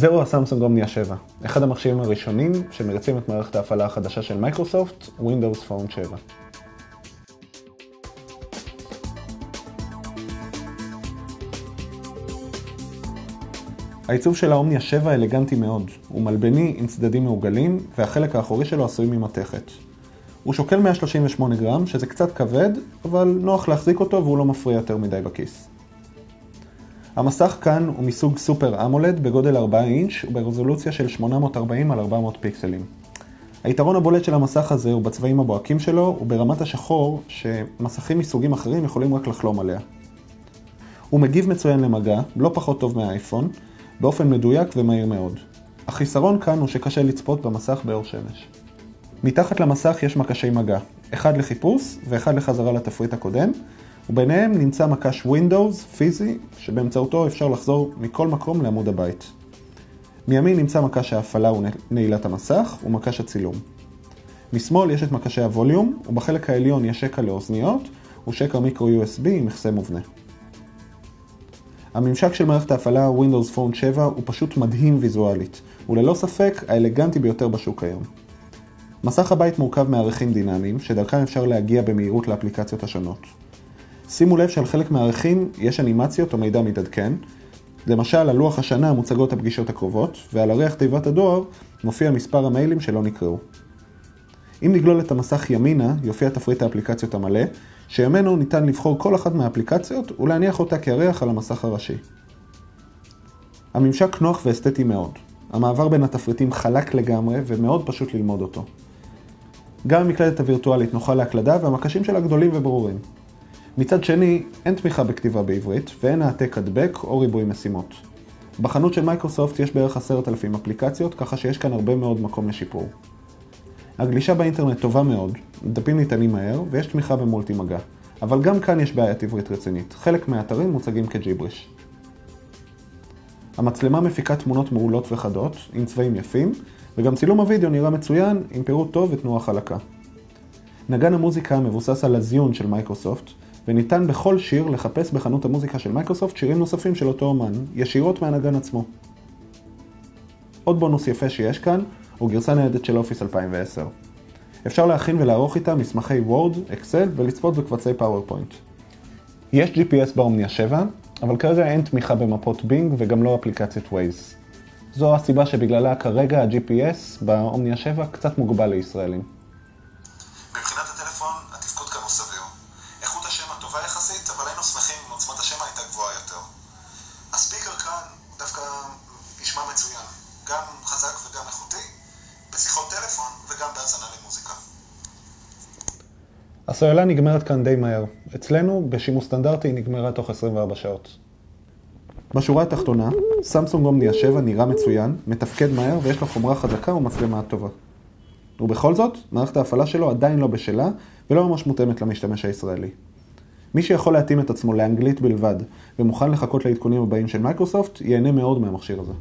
זהו הסמסונג אומניה 7, אחד המכשירים הראשונים שמריצים את מערכת ההפעלה החדשה של מייקרוסופט, Windows Phone 7. העיצוב של האומניה 7 אלגנטי מאוד, הוא מלבני עם צדדים מעוגלים והחלק האחורי שלו עשוי ממתכת. הוא שוקל 138 גרם, שזה קצת כבד, אבל נוח להחזיק אותו והוא לא מפריע יותר מדי בכיס. המסך כאן הוא מסוג סופר אמולד בגודל 4 אינץ' וברזולוציה של 840 על 400 פיקסלים. היתרון הבולט של המסך הזה הוא בצבעים הבוהקים שלו וברמת השחור שמסכים מסוגים אחרים יכולים רק לחלום עליה. הוא מגיב מצוין למגע, לא פחות טוב מהאייפון, באופן מדויק ומהיר מאוד. החיסרון כאן הוא שקשה לצפות במסך באור שמש. מתחת למסך יש מקשי מגע, אחד לחיפוש ואחד לחזרה לתפריט הקודם, וביניהם נמצא מקש Windows פיזי, שבאמצעותו אפשר לחזור מכל מקום לעמוד הבית. מימין נמצא מקש ההפעלה ונעילת המסך ומקש הצילום. משמאל יש את מקשי הווליום, ובחלק העליון יש שקע לאוזניות ושקע מיקרו USB עם מכסה מובנה. הממשק של מערכת ההפעלה Windows Phone 7 הוא פשוט מדהים ויזואלית, וללא ספק האלגנטי ביותר בשוק היום. מסך הבית מורכב מערכים דינמיים, שדרכם אפשר להגיע במהירות לאפליקציות השונות. שימו לב שעל חלק מהערכים יש אנימציות או מידע מתעדכן, למשל על לוח השנה מוצגות הפגישות הקרובות, ועל עריח תיבת הדואר מופיע מספר המיילים שלא נקראו. אם נגלול את המסך ימינה, יופיע תפריט האפליקציות המלא, שימינו ניתן לבחור כל אחת מהאפליקציות ולהניח אותה כירח על המסך הראשי. הממשק נוח ואסתטי מאוד. המעבר בין התפריטים חלק לגמרי ומאוד פשוט ללמוד אותו. גם המקלדת הווירטואלית נוחה להקלדה והמקשים שלה גדולים וברורים. מצד שני, אין תמיכה בכתיבה בעברית ואין העתק הדבק או ריבוי משימות. בחנות של מייקרוסופט יש בערך עשרת אלפים אפליקציות, ככה שיש כאן הרבה מאוד מקום לשיפור. הגלישה באינטרנט טובה מאוד, דפים ניתנים מהר ויש תמיכה במולטי מגע. אבל גם כאן יש בעיית עברית רצינית, חלק מהאתרים מוצגים כג'יבריש. המצלמה מפיקה תמונות מעולות וחדות, עם צבעים יפים, וגם צילום הוידאו נראה מצוין, עם פירוט טוב ותנועה חלקה. נגן המוזיקה מבוסס על ה Zune של מייקרוסופט, וניתן בכל שיר לחפש בחנות המוזיקה של מייקרוסופט שירים נוספים של אותו אומן, ישירות מהנגן עצמו. עוד בונוס יפה שיש כאן, הוא גרסה ניידת של Office 2010. אפשר להכין ולערוך איתה מסמכי Word, Excel ולצפות בקבצי PowerPoint. יש GPS באומניה 7, אבל כרגע אין תמיכה במפות Bing וגם לא אפליקציית Waze. זו הסיבה שבגללה כרגע ה-GPS באומניה 7 קצת מוגבל לישראלים. וגם בהאזנה למוזיקה. הסוללה נגמרת כאן די מהר. אצלנו, בשימוש סטנדרטי, היא נגמרה תוך 24 שעות. בשורה התחתונה, סמסונג אומניה 7 נראה מצוין, מתפקד מהר ויש לו חומרה חזקה ומצלמה טובה. ובכל זאת, מערכת ההפעלה שלו עדיין לא בשלה ולא ממש מותאמת למשתמש הישראלי. מי שיכול להתאים את עצמו לאנגלית בלבד ומוכן לחכות לעדכונים הבאים של מייקרוסופט, ייהנה מאוד מהמכשיר הזה.